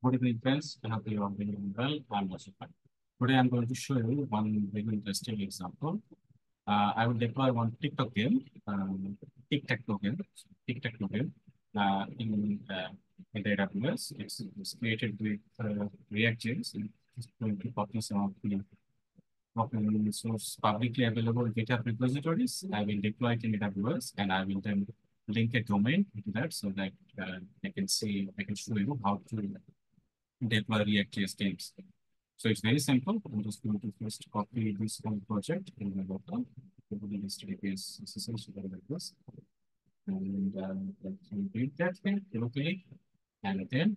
Good evening, friends. I hope you are doing well. I'm also fine. Today, I'm going to show you one very interesting example. Uh, I will deploy one TikTok game, um, TikTok game, TikTok game uh, in, uh, in the AWS. It's, it's created with uh, React.js. It's going to copy some of the open source publicly available GitHub repositories. I will deploy it in AWS and I will then link a domain to that so that uh, I can see, I can show you how to deploy React.js games. So it's very simple. I'm just going to first copy this whole project in my laptop. Needs to APS SSH like this. And um, read that thing locally. And then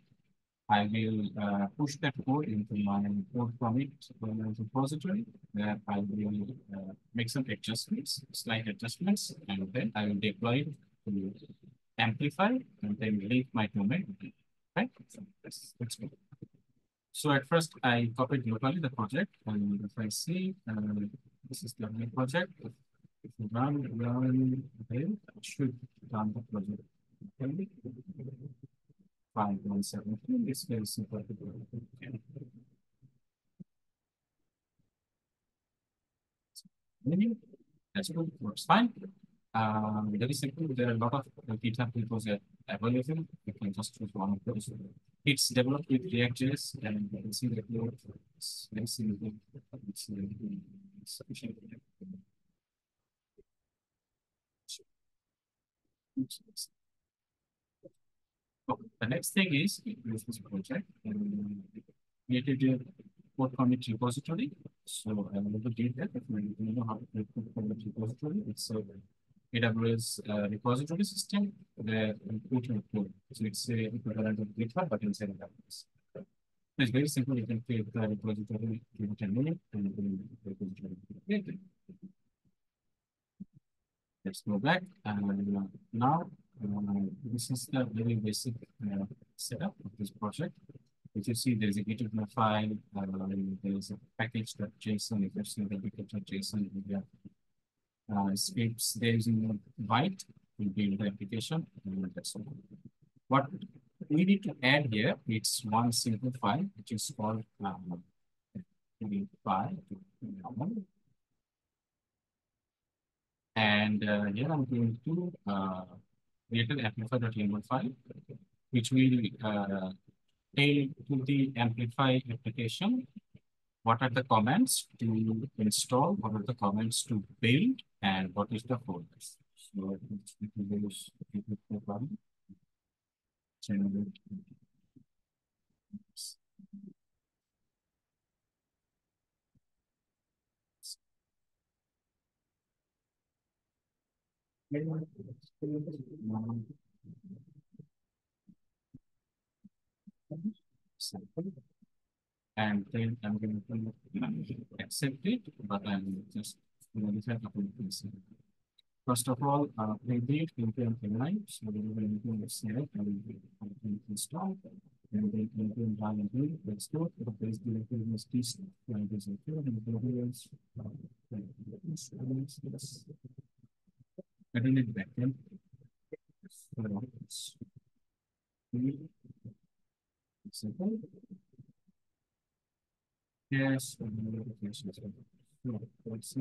I will uh, push that code into my code commit repository where I will uh, make some adjustments, slight adjustments, and then I will deploy it to amplify and then link my domain. Right? So let's, let's go. So at first I copied locally the project and if I see uh, this is the main project, if, you run, run, I should run the project. Okay. Five one seven three is very simple to do. Okay. Menu, that's good, works fine. Um, very simple. There are a lot of GitHub repos available. You can just choose one of those. It's developed with React.js and you can see the code. It's very simple. It's, uh. Okay. The next thing is use this project created a code commit repository. So I will do that. If you know how to create code commit repository, it's a AWS uh, repository system where you put your code. So it's a equivalent of GitHub, but inside AWS. It's very simple. You can create the repository, give it a and then the repository created. Let's go back. And uh, now, uh, this is the very basic uh, setup of this project. If you see, there's a GitHub file, uh, there is a package.json, if you see the package.json, we have uh, scripts there is in white will build the application and that's all. What we need to add here, it's one simple file which is called um, file. And uh, here I'm going to uh, create an amplify.yaml file, which will uh, tell to the amplify application what are the commands to install, what are the commands to build, and what is the folders. So use one. And then I'm going to accept it, but I'm just going to a couple of things. First of all, uh, did npm inline, so we will npm select and we will install, and then npm run and build. Let's go the base directory is this and this and the is yes. I don't need backend. So, simple. Yes. No, that's it. That's.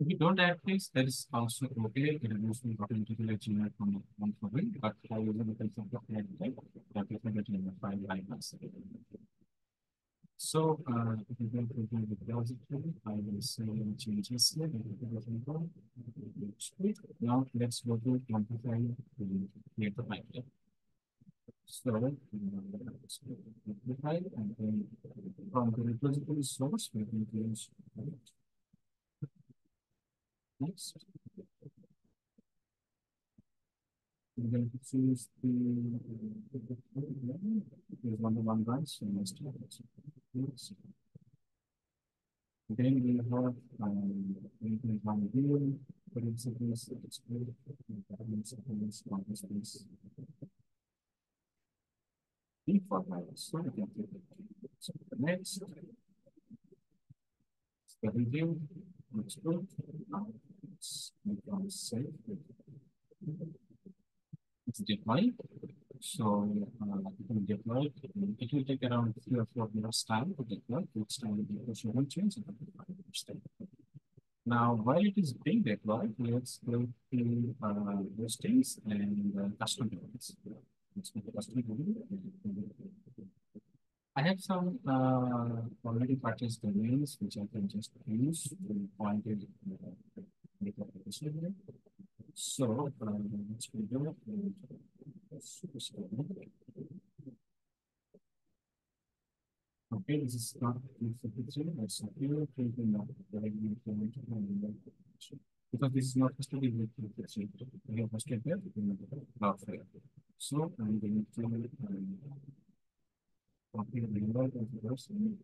If you don't add things, that is also okay. It will mostly let you know from one for but will the concept of type, that is the file by myself. So, uh, if you go to the repository, I will say changes here. Now, let's go to amplify the pipeline. So, amplify and then from the repository source, we can use Next. We're going to choose the there's one to one branch so next yes. Then we have um one view, but it's a piece of display, government supplements, space. default virus. So we can click so next. The review looks good. Now it's. It's deployed. So uh, you can deploy it. It will take around three or four minutes time to deploy. Each time the deploy will change. Now, while it is being deployed, let's go to uh, listings and uh, custom domains. I have some uh, already purchased domains which I can just use to point it uh, So, um, let's do Okay, this is not it's a pure printing of the because this is not custody. We have here the. So I'm going to um, copy the invite of the person.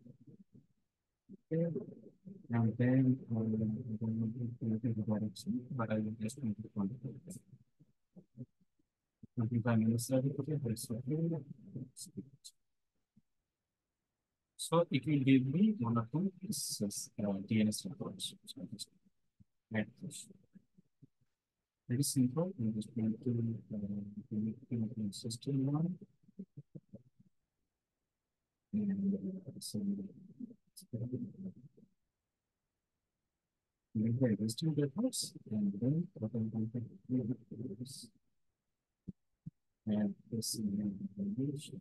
Okay. And then um, I'm going to the direction, but I will just make it. 25 So it will give me one or two uh, DNS records. Very simple. I'm just going to system one. And so make existing records and then what I'm going to do is and this information.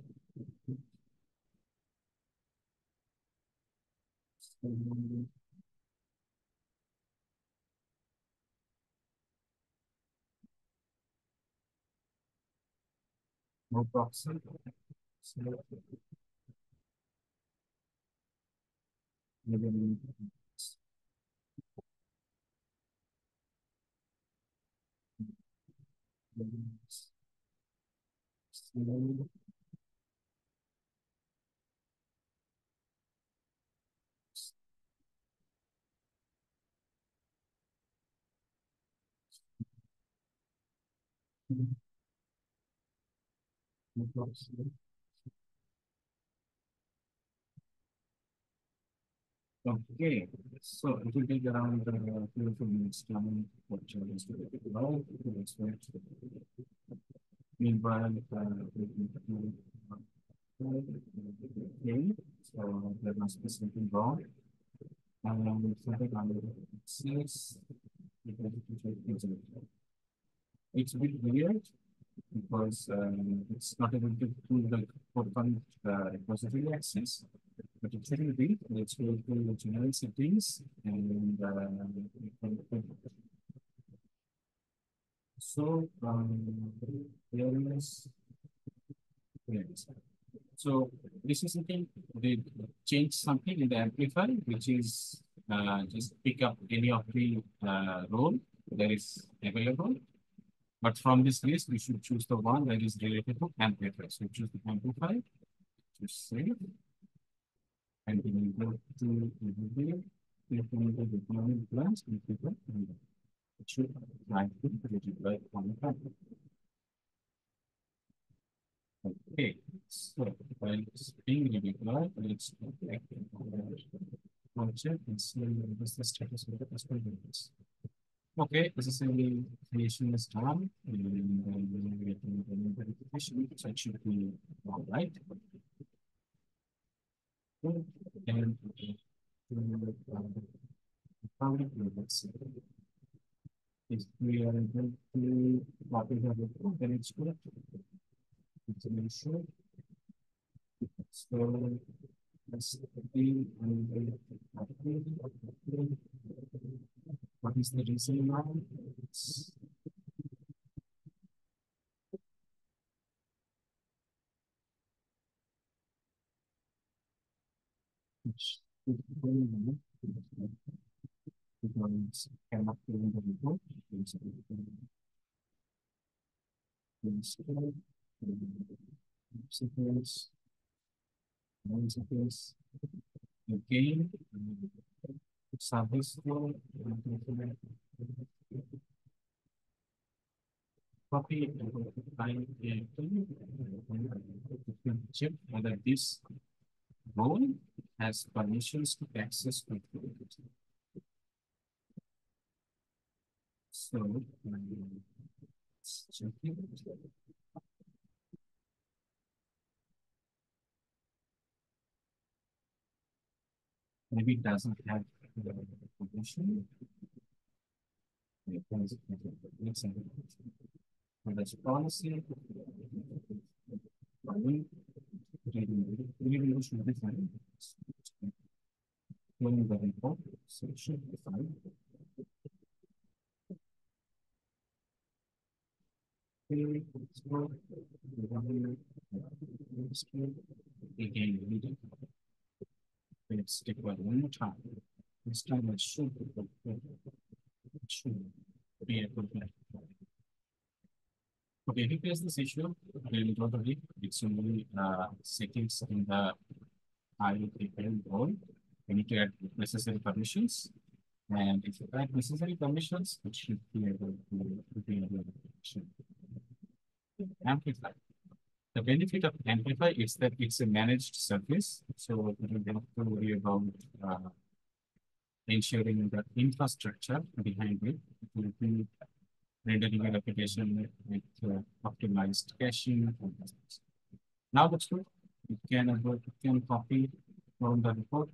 No proxy. Okay, so it will take around uh, two to minutes time for changes to get out. Meanwhile, uh, okay, so there must be something wrong. And something on the says it's a bit weird because um, it's not able to do the forefront uh, repository access. But it's very big. Let's go to general settings and uh, so um, So this is something they change something in the amplifier, which is uh, just pick up any of the uh, role that is available. But from this list, we should choose the one that is related to amplifier. So choose the amplifier, just save. And then go to the plans, and it. Should to deploy on the Okay, so it's being deployed, let's check and see what the status of the customer is. Okay, this is the creation is done and then we get the verification, so it should be all right. And see. If we are able to copy the report, then it's good. Issue. So let's be what is the reason now? It's because cannot the report. Sequence, non-sequence, again, service flow, copy a check whether this role has permissions to access control. So, um, check it. Maybe it doesn't have the permission. It has- it's a- So that's policy. Be fine. When the report, so it should be fine. We Again, reading. Let's one more time. This time it should be. A good plan. Okay, if you face this issue, then worry, it's only uh settings in the IOPL role. We need to add necessary permissions. And if you add necessary permissions, it should be able to to be able to amplify. Benefit of Amplify is that it's a managed service, so you don't have to worry about uh, ensuring the infrastructure behind it. Be rendering an application with uh, optimized caching. Now that's good. You can you can copy from the report.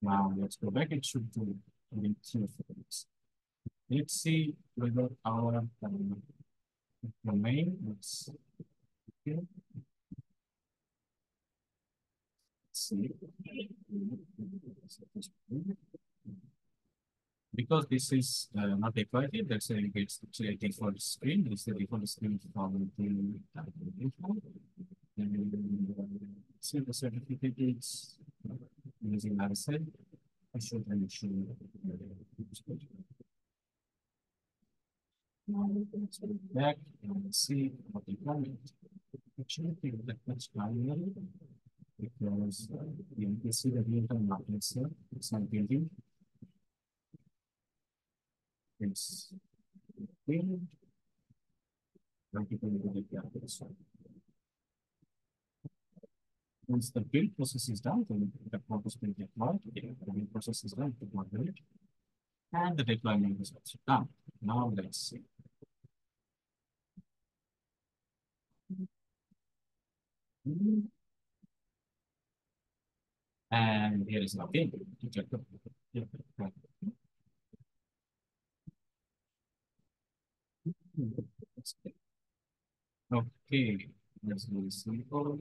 Now let's go back. It should do. Let's see whether our um, see. Because this is uh, not decorative, that's why it's actually a default screen. Is the default screen from the info. And uh, see the certificate is using RSL. I should and show back and see what the comment. Actually, that much primary because uh, you can see the real markets here. It's not building. It's building. Multiple building capital. Once the build process is done, then the purpose will get deployed. The build process is done, to build it. And the deployment is also done. Now let's see. And here is the. Okay, let's do simple.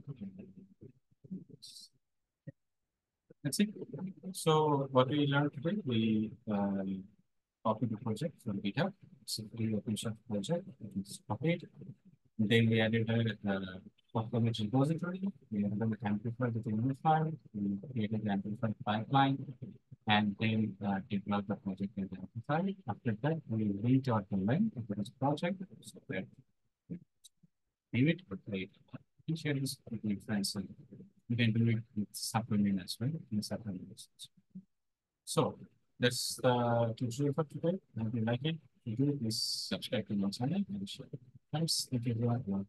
That's it. So what we learned today, we uh, copied the project from GitHub. It's a free open source project. It's copied. Then we added a uh, performance repository. We added the amplifier with the unifier. We created the amplifier pipeline and then uh, deployed the project as amplifier. After that, we linked our domain into this project so that leave it. You share this with your friends and you can do it with supplement as well in supplement. So that's the tutorial for today. If you like it, if you do, please subscribe to my channel and share. Thanks. Thank you everyone.